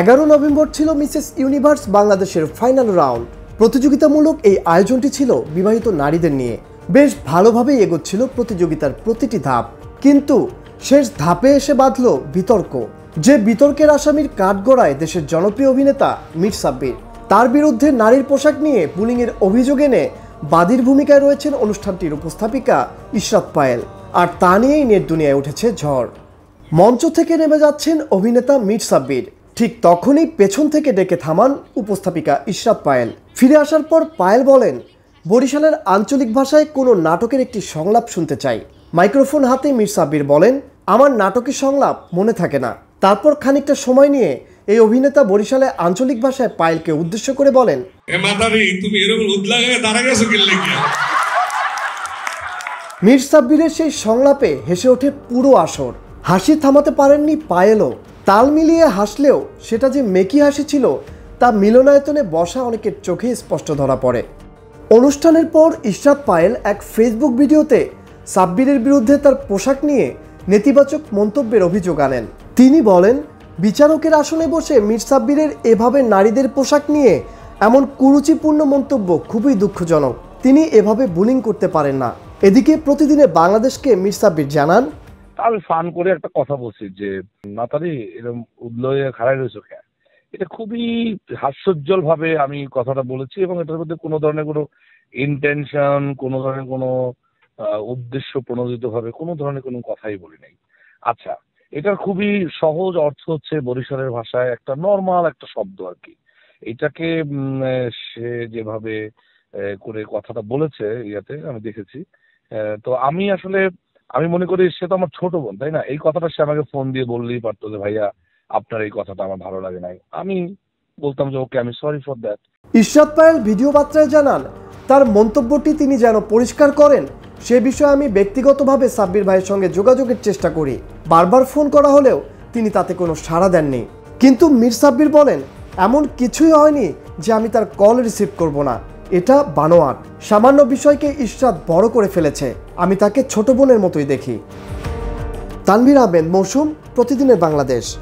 এগারো নভেম্বর ছিল Mrs Universe বাংলাদেশের ফাইনাল রাউন্ড। প্রতিযোগিতামূলক এই আয়োজনটি ছিল বিবাহিত নারীদের নিয়ে। বেশ ভালোভাবেই এগোচ্ছিল প্রতিযোগিতার প্রতিটি ধাপ। কিন্তু শেষ ধাপে এসে বাঁধল বিতর্ক। যে বিতর্কের আসামির কাঠগড়ায় দেশের জনপ্রিয় অভিনেতা মীর সাব্বির, তার বিরুদ্ধে নারীর পোশাক নিয়ে বুলিংয়ের অভিযোগ এনে বাদীর ভূমিকায় রয়েছেন অনুষ্ঠানটির উপস্থাপিকা ইশরাত পায়েল। আর তা নিয়েই নেট দুনিয়ায় উঠেছে ঝড়। মঞ্চ থেকে নেমে যাচ্ছেন অভিনেতা মীর সাব্বির। ঠিক তখনই পেছন থেকে ডেকে থামান উপস্থাপিকা ইশরাত পায়েল। ফিরে আসার পর পায়েল বলেন বরিশালের আঞ্চলিক ভাষায় কোনো নাটকের একটি সংলাপ শুনতে চাই। মাইক্রোফোন হাতে মীর সাব্বির বলেন আমার নাটকের সংলাপ মনে থাকে না। তারপর খানিকটা সময় নিয়ে এই অভিনেতা বরিশালে আঞ্চলিক ভাষায় পায়েলকে উদ্দেশ্য করে বলেন তুমি এরকম দাঁড়া গেছো মীর সাব্বিরের সেই সংলাপে হেসে ওঠে পুরো আসর। হাসি থামাতে পারেননি পায়েলও। তাল মিলিয়ে হাসলেও সেটা যে মেকি হাসি ছিল, তা মিলনায়তনে বসা অনেকের চোখে স্পষ্ট ধরা পড়ে। অনুষ্ঠানের পর ইশরাত পায়েল এক ফেসবুক ভিডিওতে সাব্বিরের বিরুদ্ধে তার পোশাক নিয়ে নেতিবাচক মন্তব্যের অভিযোগ আনেন। তিনি বলেন, বিচারকের আসনে বসে মীর সাব্বিরের এভাবে নারীদের পোশাক নিয়ে এমন কুরুচিপূর্ণ মন্তব্য খুবই দুঃখজনক। তিনি এভাবে বুলিং করতে পারেন না। এদিকে প্রতিদিনে বাংলাদেশকে মীর সাব্বির জানান আমি ফান করে একটা কথা বলছি যে মাতারি এরকম উদলয়ে খাড়াই রয়েছে কেন? এটা খুবই হাস্যোজ্জ্বল ভাবে আমি কথাটা বলেছি এবং এটার মধ্যে কোনো ধরনের কোনো ইন্টেনশন কোনো ধরনের কোনো উদ্দেশ্য প্রণোদিত ভাবে কোনো ধরনের কোনো কথাই বলি নাই। আচ্ছা এটার খুবই সহজ অর্থ হচ্ছে বরিশালের ভাষায় একটা নর্মাল একটা শব্দ আর কি। এটাকে সে যেভাবে করে কথাটা বলেছে, ইয়াতে আমি দেখেছি। তো আমি আসলে আমি মনে করি সে তো আমার ছোট বোন, তাই না? এই কথাটা সে আমাকে ফোন দিয়ে বললেই পারতো যে, ভাইয়া, আপনার এই কথাটা আমার ভালো লাগে নাই। আমি বলতাম যে ওকে আমি sorry for that Ishrat Payel video বার্তায় জানান, তার মন্তব্যটি তিনি যেন পরিষ্কার করেন, সে বিষয়ে আমি ব্যক্তিগতভাবে সাব্বির ভাইয়ের সঙ্গে যোগাযোগের চেষ্টা করি। বারবার ফোন করা হলেও তিনি তাতে কোনো সাড়া দেননি। কিন্তু মীর সাব্বির বলেন, এমন কিছুই হয়নি যে আমি তার কল রিসিভ করব না। এটা বানোয়ার সামান্য বিষয়কে ইশরাত বড় করে ফেলেছে। আমি তাকে ছোট বোনের মতোই দেখি। তানভীর আহমেদ, মৌসুম, প্রতিদিনের বাংলাদেশ।